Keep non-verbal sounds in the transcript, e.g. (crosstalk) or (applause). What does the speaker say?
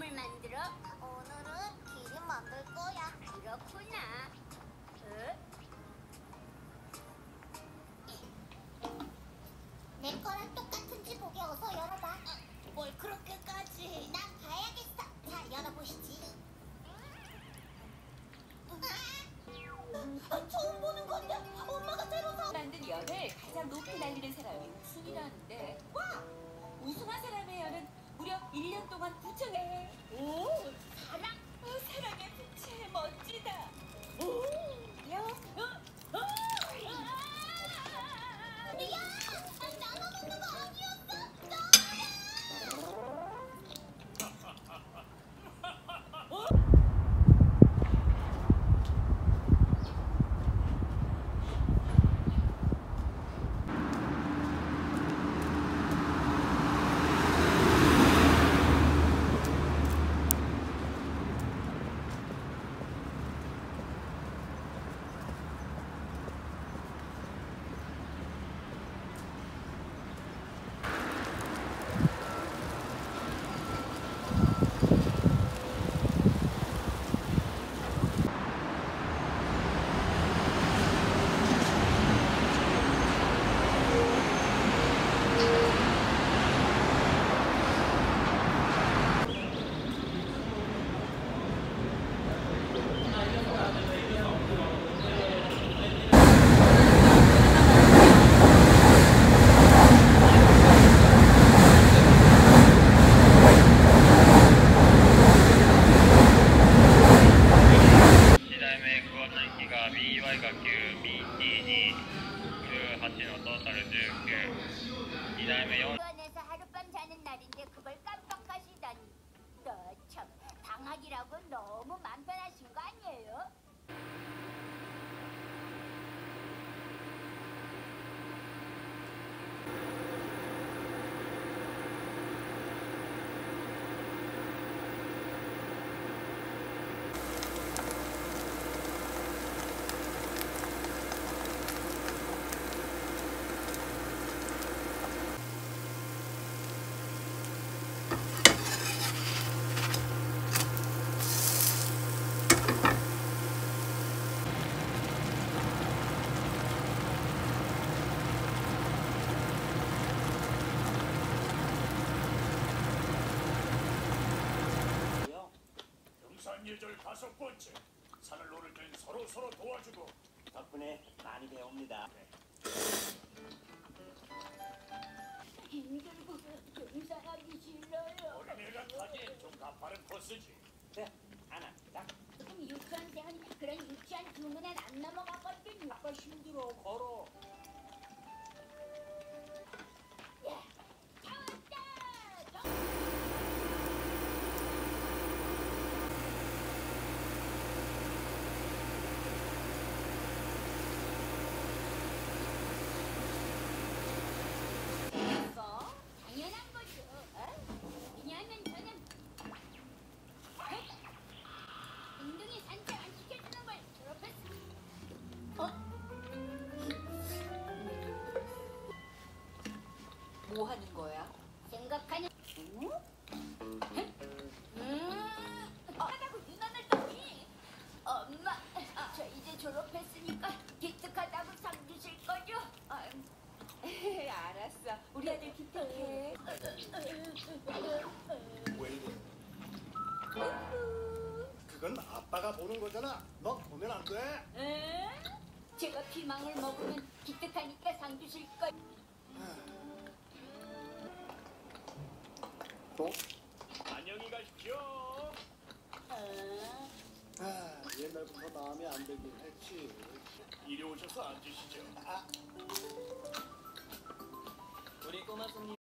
기름을 만들어? 오늘은 기름 만들 거야. 그렇구나. 응? 내 거랑 똑같은지 보게 어서 열어봐. 아, 뭘 그렇게까지? 난 봐야겠어. 자, 열어보시지. 아, 처음 보는 건데 엄마가 새로 사 만든 연을 가장 높이 날리는 사람이 우승이라는데 와! 우승한 사람의 연은 1년 동안 부처네 오! 사랑! 어, 사랑의 부채 멋지다 오! 야! 어? 어! 아! 나눠먹는 거 아니었어?1台 目久保田行きが BY が9 BT2 18のトータル192台目4 수원에서 하룻밤 자는 날인데 그걸 깜빡하시다니. 너 참 방학이라고 너무 맘 편하신 거 아니에요? 다섯 번째 산을 오를 땐 서로 서로 도와주고 덕분에 많이 배웁니다. 힘들고 등산하기 싫어요. 어린애가 타기엔 좀 가파른 코스지 자, 하나, 딱. 조금 유치원생은 그런 유치한 주문엔 안 넘어가거든요. 아까 힘들어, 걸어. 뭐 하는 거야? 생각하는 음? 하다고 유난을 떠니 엄마 저 이제 졸업했으니까 기특하다고 상 주실 거죠? 아, (laughs) 알았어 우리 아들 기특해 왜 이래? 그건 아빠가 보는 거잖아. 너 보면 안 돼. 에? 제가 피망을 먹으면 기특하니까 상 주실 거 또? 안녕히 가십시오 어? 아, 옛날부터 마음에 안 들긴 했지. 이리 오셔서 앉으시죠 우리 꼬마 손님